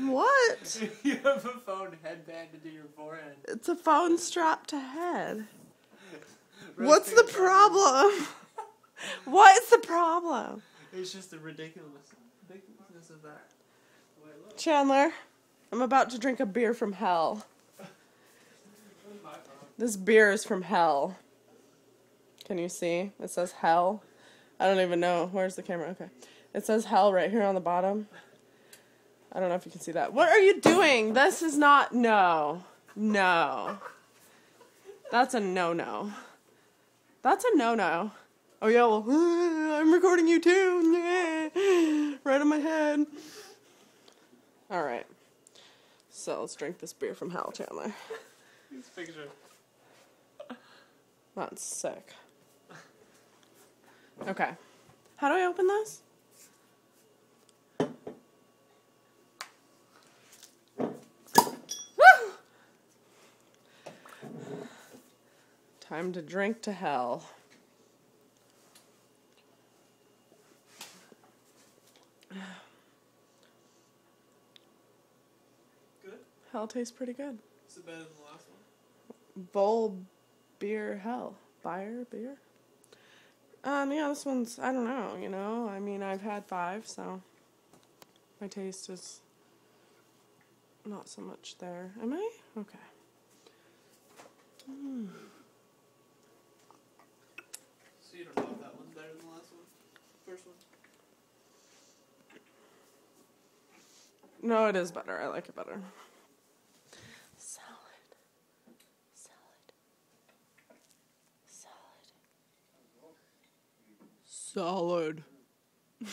What? you have a phone headbanded to your forehead. It's a phone strapped to head. What's the problem? what is the problem? It's just the ridiculous ridiculousness of that. Wait. Chandler, I'm about to drink a beer from hell. Where's my phone? This beer is from hell. Can you see? It says hell. I don't even know. Where's the camera? Okay. It says hell right here on the bottom. I don't know if you can see that. What are you doing? This is not. No. No. That's a no no. That's a no no. Oh, yeah, well, I'm recording you too. Right on my head. All right. So let's drink this beer from hell, Chandler. This picture. That's sick. Okay. How do I open this? Time to drink to hell. Good. Hell tastes pretty good. Is it better than the last one? Bowl beer hell. Buyer beer? Um, yeah, this one's, I don't know, you know. I mean, I've had five, so my taste is not so much there. Am I? Okay. So you don't know if that one's better than the last one? First one? No, it is better. I like it better. Salad. Salad. Salad. Salad.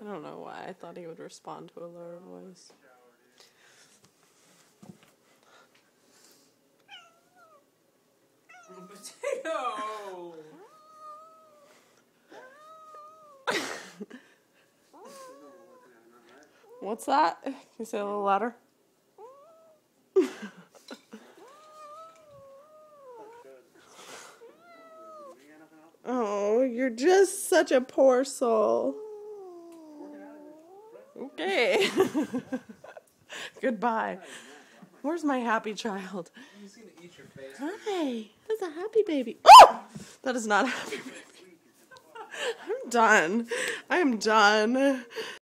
I don't know why. I thought he would respond to a lower voice. What's that? Can you say a little louder? oh, you're just such a poor soul. Okay. Goodbye. Where's my happy child? Hi. That's a happy baby. Oh! That is not a happy baby. I'm done. I am done.